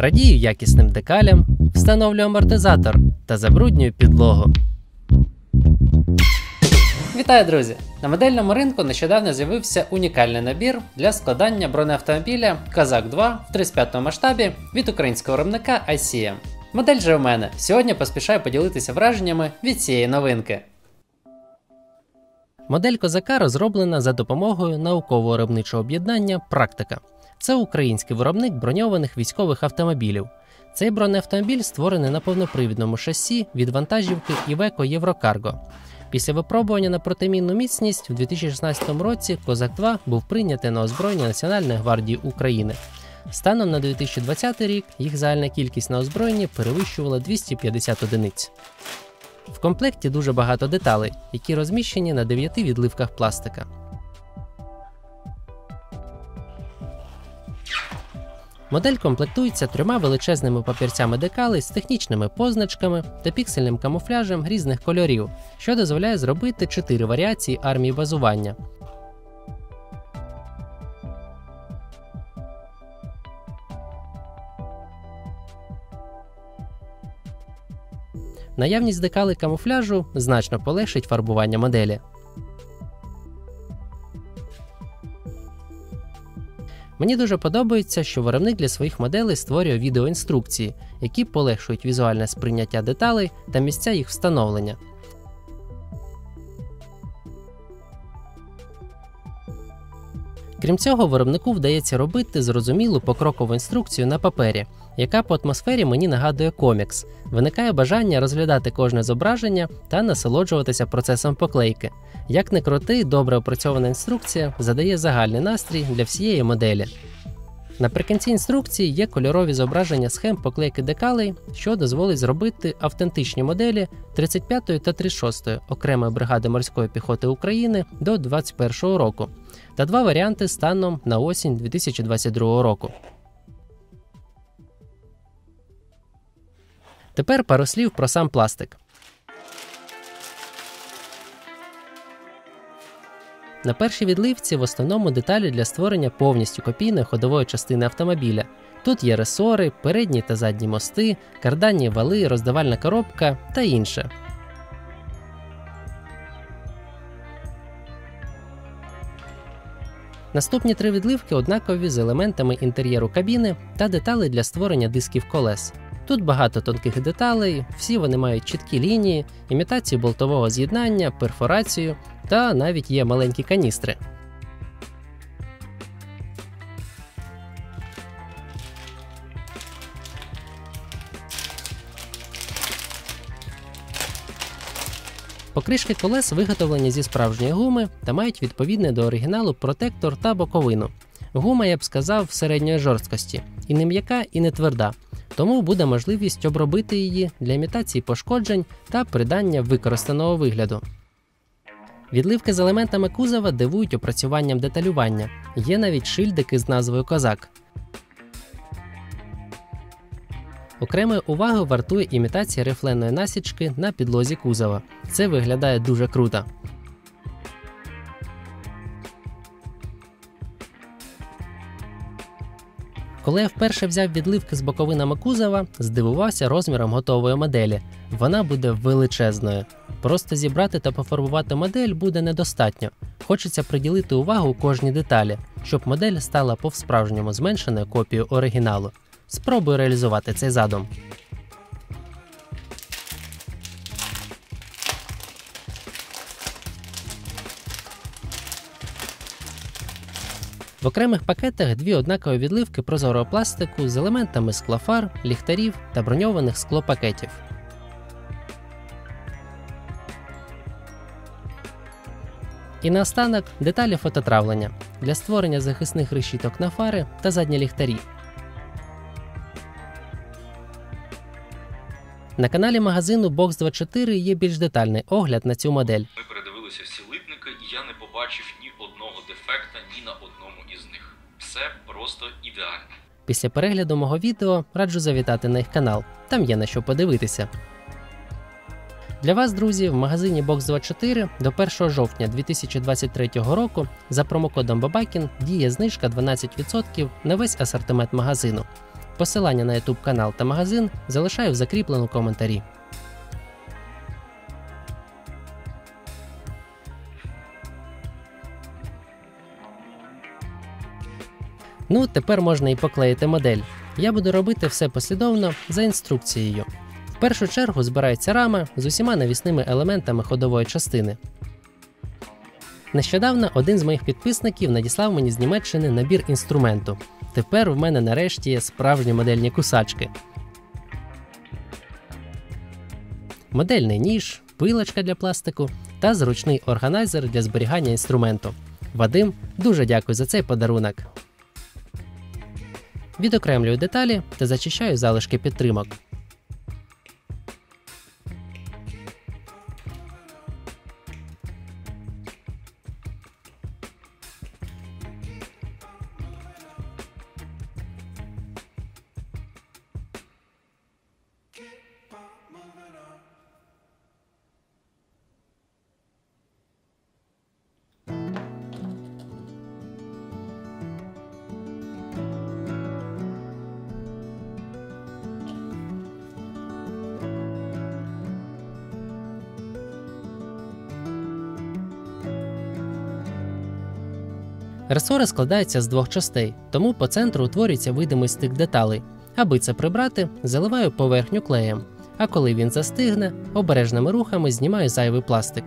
радію якісним декалям, встановлюю амортизатор та забруднюю підлогу. Вітаю, друзі! На модельному ринку нещодавно з'явився унікальний набір для складання бронеавтомобіля Казак 2 в 35 масштабі від українського виробника ICM. Модель же у мене. Сьогодні поспішаю поділитися враженнями від цієї новинки. Модель козака розроблена за допомогою науково-виробничого об'єднання Практика. Це український виробник броньованих військових автомобілів. Цей бронеавтомобіль створений на повнопривідному шасі від вантажівки Iveco Єврокарго. Після випробування на протимінну міцність у 2016 році Козак 2 був прийнятий на озброєння Національної гвардії України. Станом на 2020 рік їх загальна кількість на озброєнні перевищувала 250 одиниць. В комплекті дуже багато деталей, які розміщені на 9 відливках пластика. Модель комплектується трьома величезними папірцями декалей з технічними позначками та піксельним камуфляжем різних кольорів, що дозволяє зробити чотири варіації армії базування. Наявність декалей камуфляжу значно полегшить фарбування моделі. Мені дуже подобається, що виробник для своїх моделей створює відеоінструкції, які полегшують візуальне сприйняття деталей та місця їх встановлення. Крім цього, виробнику вдається робити зрозумілу покрокову інструкцію на папері, яка по атмосфері мені нагадує комікс. Виникає бажання розглядати кожне зображення та насолоджуватися процесом поклейки. Як не крути, добре опрацьована інструкція задає загальний настрій для всієї моделі. Наприкінці інструкції є кольорові зображення схем поклейки декалей, що дозволить зробити автентичні моделі 35-ї та 36-ї окремої бригади морської піхоти України до 2021 року, та два варіанти станом на осінь 2022 року. Тепер пару слів про сам пластик. На першій відливці в основному деталі для створення повністю копійної ходової частини автомобіля. Тут є ресори, передні та задні мости, карданні вали, роздавальна коробка та інше. Наступні три відливки однакові з елементами інтер'єру кабіни та деталей для створення дисків колес. Тут багато тонких деталей, всі вони мають чіткі лінії, імітацію болтового з'єднання, перфорацію та навіть є маленькі каністри. Покришки колес виготовлені зі справжньої гуми та мають відповідний до оригіналу протектор та боковину. Гума, я б сказав, середньої жорсткості, і не м'яка, і не тверда тому буде можливість обробити її для імітації пошкоджень та придання використаного вигляду. Відливки з елементами кузова дивують опрацюванням деталювання, є навіть шильдики з назвою Козак. Окремої уваги вартує імітація рифленої насічки на підлозі кузова. Це виглядає дуже круто. Коли я вперше взяв відливки з боковинами кузова, здивувався розміром готової моделі. Вона буде величезною. Просто зібрати та пофарбувати модель буде недостатньо. Хочеться приділити увагу кожній деталі, щоб модель стала по-справжньому зменшеною копією оригіналу. Спробую реалізувати цей задум. В окремих пакетах дві однакові відливки прозорого пластику з елементами склофар, ліхтарів та броньованих склопакетів. І наостанок деталі фототравлення для створення захисних решіток на фари та задні ліхтарі. На каналі магазину Box24 є більш детальний огляд на цю модель. Ми передивилися всі липники, і я не побачив ні одного дефекта ні на одному. Все просто ідеально. Після перегляду мого відео раджу завітати на їх канал, там є на що подивитися. Для вас, друзі, в магазині Box24 до 1 жовтня 2023 року за промокодом Бабакін діє знижка 12% на весь асортимент магазину. Посилання на YouTube канал та магазин залишаю в закріпленому коментарі. Ну, тепер можна і поклеїти модель. Я буду робити все послідовно за інструкцією. В першу чергу збирається рама з усіма навісними елементами ходової частини. Нещодавно один з моїх підписників надіслав мені з Німеччини набір інструменту. Тепер в мене нарешті є справжні модельні кусачки. Модельний ніж, пилочка для пластику та зручний органайзер для зберігання інструменту. Вадим, дуже дякую за цей подарунок. Відокремлюю деталі та зачищаю залишки підтримок. Ресори складаються з двох частей, тому по центру утворюється видимий стик деталей. Аби це прибрати, заливаю поверхню клеєм. А коли він застигне, обережними рухами знімаю зайвий пластик.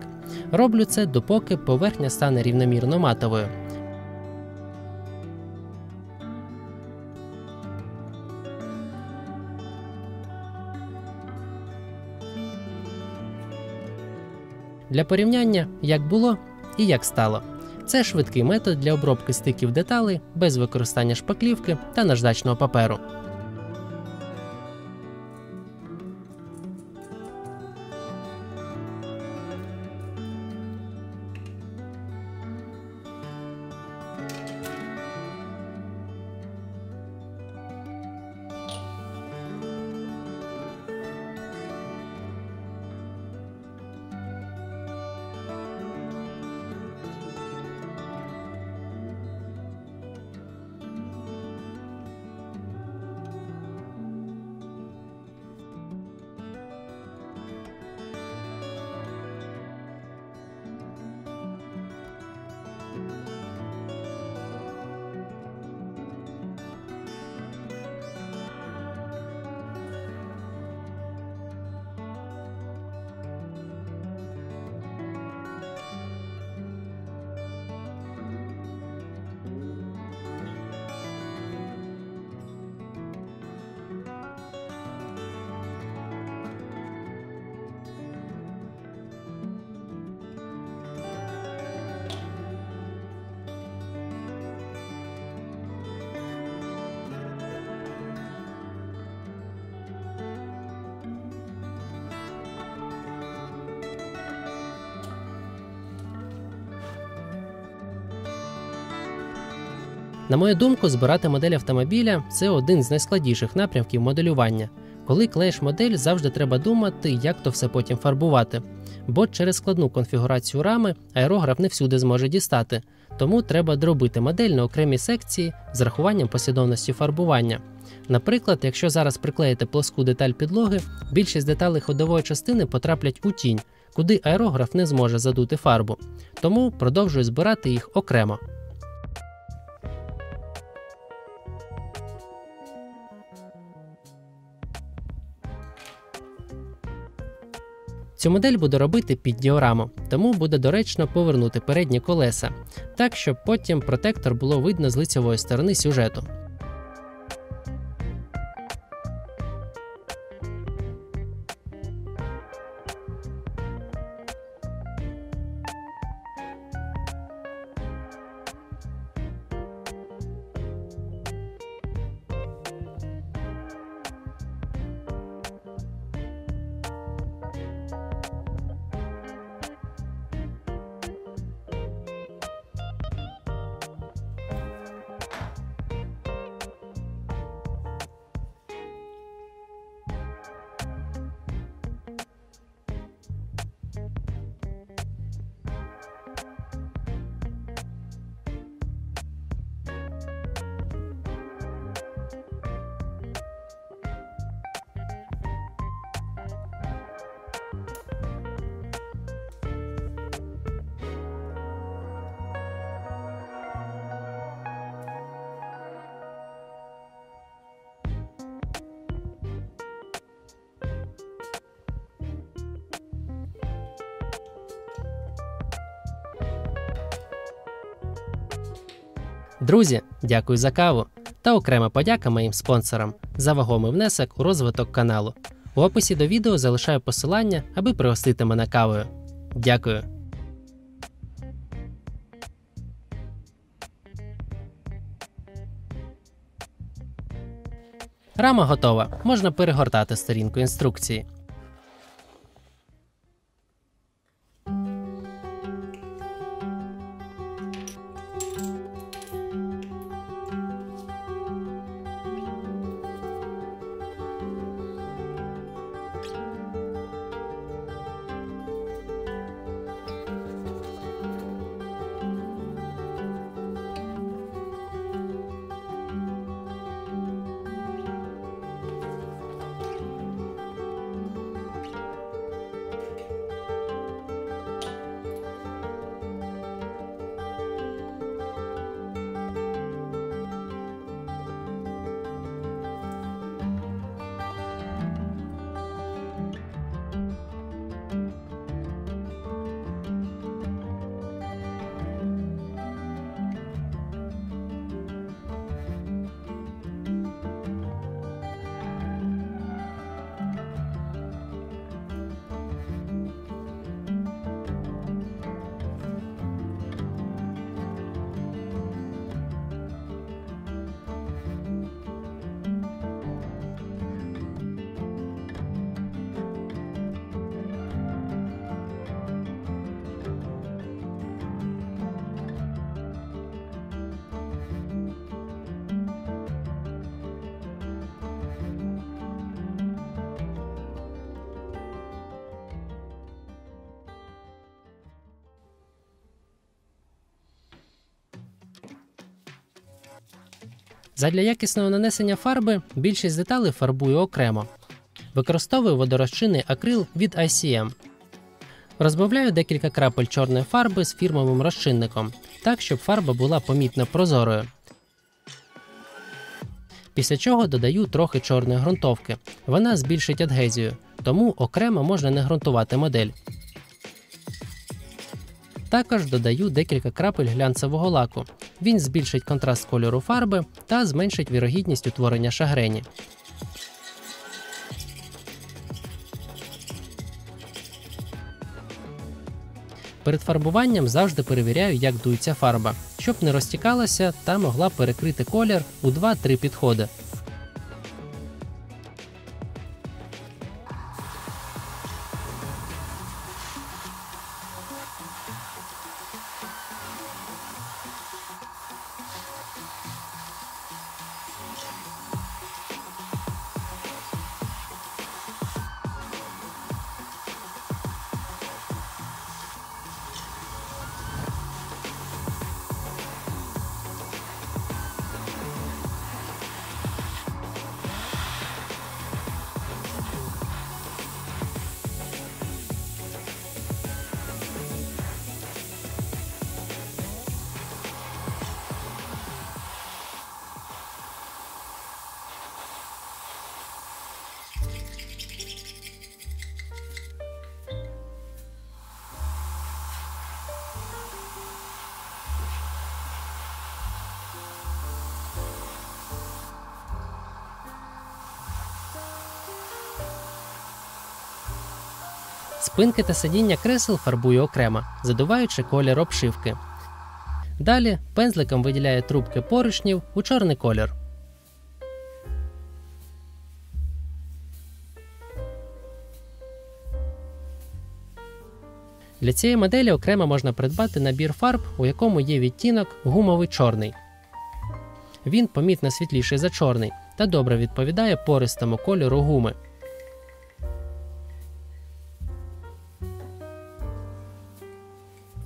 Роблю це допоки поверхня стане рівномірно матовою. Для порівняння, як було і як стало. Це швидкий метод для обробки стиків деталей без використання шпаклівки та наждачного паперу. На мою думку, збирати модель автомобіля це один з найскладніших напрямків моделювання. Коли клеїш модель, завжди треба думати, як то все потім фарбувати. Бо через складну конфігурацію рами аерограф не всюди зможе дістати, тому треба дробити модель на окремі секції з рахуванням послідовності фарбування. Наприклад, якщо зараз приклеїти плоску деталь підлоги, більшість деталей ходової частини потраплять у тінь, куди аерограф не зможе задути фарбу. Тому продовжую збирати їх окремо. Цю модель буду робити під діораму, тому буде доречно повернути передні колеса, так щоб потім протектор було видно з лицевої сторони сюжету. Друзі, дякую за каву та окрема подяка моїм спонсорам за вагомий внесок у розвиток каналу. У описі до відео залишаю посилання, аби пригостити мене кавою. Дякую. Рама готова. Можна перегортати сторінку інструкції. Задля якісного нанесення фарби більшість деталей фарбую окремо. Використовую водорозчинний акрил від ICM. Розбавляю декілька крапель чорної фарби з фірмовим розчинником, так щоб фарба була помітно прозорою. Після чого додаю трохи чорної ґрунтовки. Вона збільшить адгезію, тому окремо можна не ґрунтувати модель. Також додаю декілька крапель глянцевого лаку. Він збільшить контраст кольору фарби та зменшить вірогідність утворення шагрені. Перед фарбуванням завжди перевіряю, як дується фарба, щоб не розтікалася та могла перекрити колір у 2-3 підходи. Спинки та сидіння кресел фарбую окремо, задуваючи колір обшивки. Далі пензликом виділяю трубки поручнів у чорний колір. Для цієї моделі окремо можна придбати набір фарб, у якому є відтінок гумовий чорний. Він помітно світліший за чорний та добре відповідає пористому кольору гуми.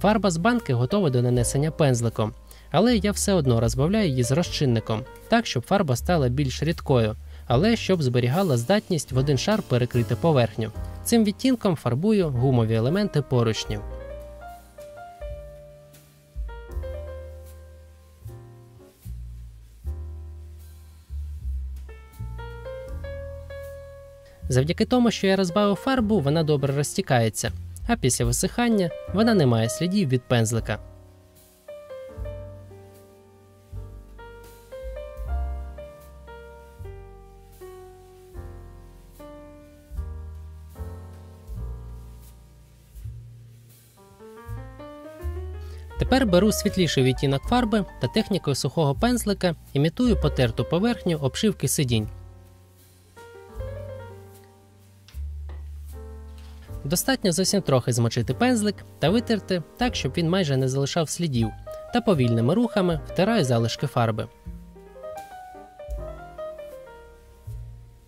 Фарба з банки готова до нанесення пензликом, але я все одно розбавляю її з розчинником, так щоб фарба стала більш рідкою, але щоб зберігала здатність в один шар перекрити поверхню. Цим відтінком фарбую гумові елементи поручнів. Завдяки тому, що я розбавив фарбу, вона добре розтікається, а після висихання вона не має слідів від пензлика. Тепер беру світліший відтінок фарби та технікою сухого пензлика імітую потерту поверхню обшивки сидінь. Достатньо зовсім трохи змочити пензлик та витерти так, щоб він майже не залишав слідів, та повільними рухами втираю залишки фарби.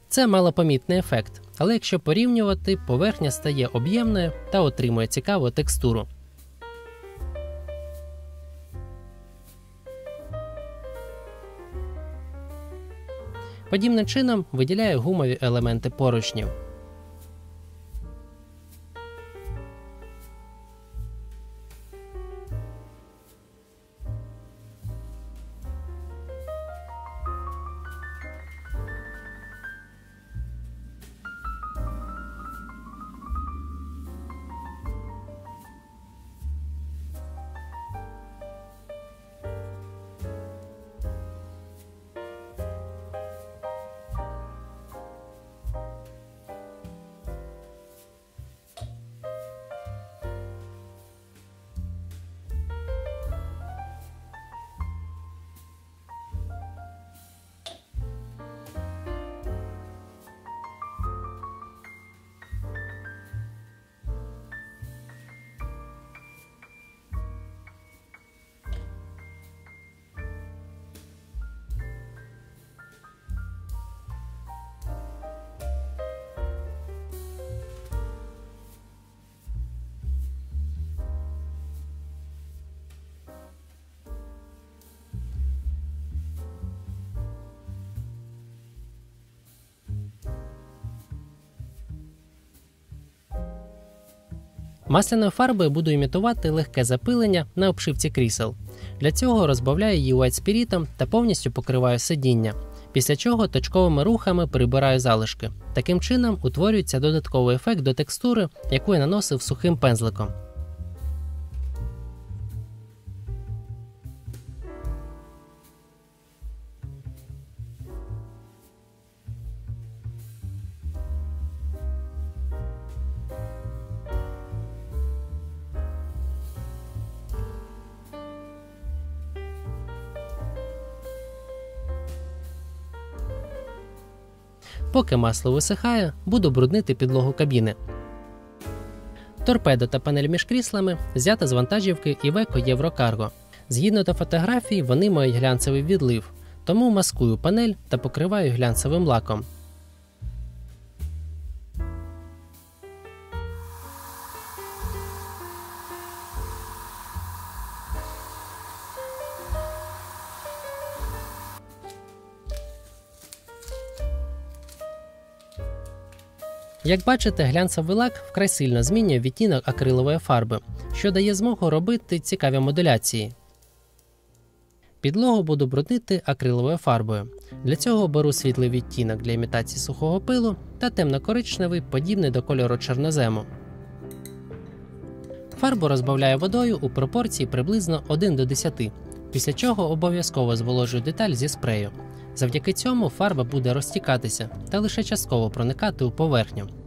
Це малопомітний ефект, але якщо порівнювати, поверхня стає об'ємною та отримує цікаву текстуру. Подібним чином виділяю гумові елементи поручнів. Масляною фарбою буду імітувати легке запилення на обшивці крісел. Для цього розбавляю її white спірітом та повністю покриваю сидіння, після чого точковими рухами прибираю залишки. Таким чином утворюється додатковий ефект до текстури, яку я наносив сухим пензликом. Поки масло висихає, буду бруднити підлогу кабіни. Торпедо та панель між кріслами взята з вантажівки Iveco Єврокарго. Згідно до фотографій, вони мають глянцевий відлив, тому маскую панель та покриваю глянцевим лаком. Як бачите, глянцевий лак вкрай сильно змінює відтінок акрилової фарби, що дає змогу робити цікаві модуляції. Підлогу буду бруднити акриловою фарбою. Для цього беру світлий відтінок для імітації сухого пилу та темно-коричневий, подібний до кольору чорнозему. Фарбу розбавляю водою у пропорції приблизно 1 до 10, після чого обов'язково зволожую деталь зі спрею. Завдяки цьому фарба буде розтікатися та лише частково проникати у поверхню.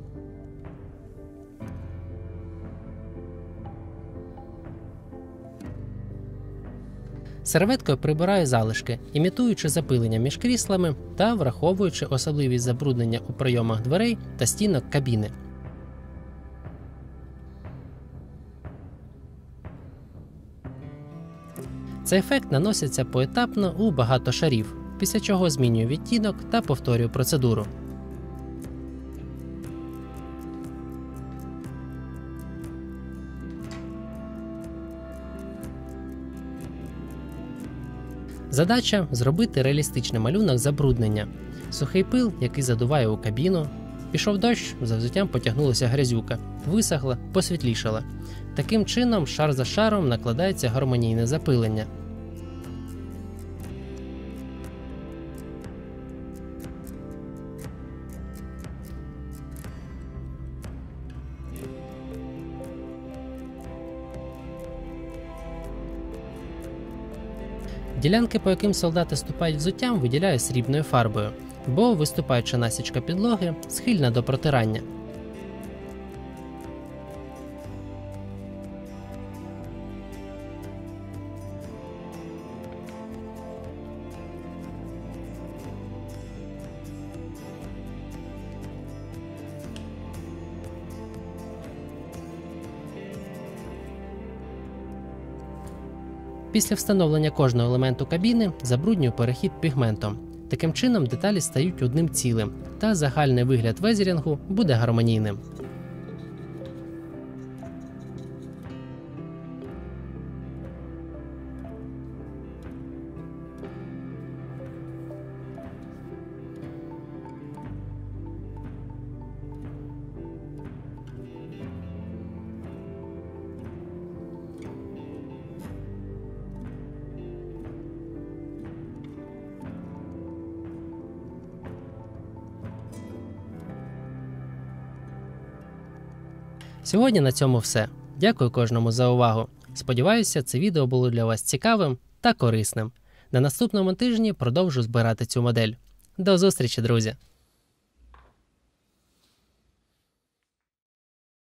Серветкою прибираю залишки, імітуючи запилення між кріслами та враховуючи особливість забруднення у прийомах дверей та стінок кабіни. Цей ефект наноситься поетапно у багато шарів після чого змінюю відтінок та повторюю процедуру. Задача зробити реалістичний малюнок забруднення. Сухий пил, який задуває у кабіну. Пішов дощ, за взуттям потягнулася грязюка, висохла, посвітлішала. Таким чином, шар за шаром накладається гармонійне запилення. Ділянки, по яким солдати ступають взуттям, виділяю срібною фарбою, бо виступаюча насічка підлоги схильна до протирання. Після встановлення кожного елементу кабіни забруднюю перехід пігментом. Таким чином деталі стають одним цілим, та загальний вигляд везерінгу буде гармонійним. Сьогодні на цьому все. Дякую кожному за увагу. Сподіваюся, це відео було для вас цікавим та корисним. На наступному тижні продовжу збирати цю модель. До зустрічі, друзі!